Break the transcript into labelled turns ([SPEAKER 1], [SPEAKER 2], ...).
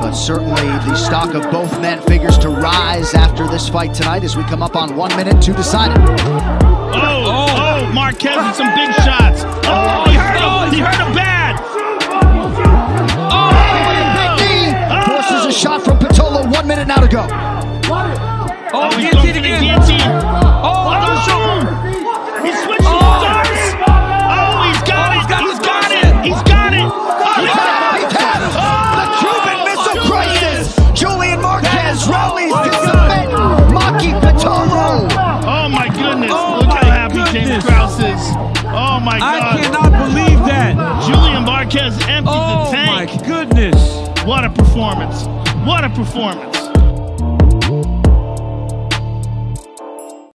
[SPEAKER 1] but certainly the stock of both men figures to rise after this fight tonight as we come up on one minute to decide it.
[SPEAKER 2] Oh, oh, oh Marquez with some big shots. Oh, he hurt him. He hurt him bad.
[SPEAKER 1] Oh, big knee forces a shot from Pitolo. One minute now to go.
[SPEAKER 2] Is. Oh my God.
[SPEAKER 3] I cannot believe that.
[SPEAKER 2] Julian Marquez emptied
[SPEAKER 3] Oh
[SPEAKER 2] the
[SPEAKER 3] my
[SPEAKER 2] tank.
[SPEAKER 3] goodness.
[SPEAKER 2] What a performance! What a performance!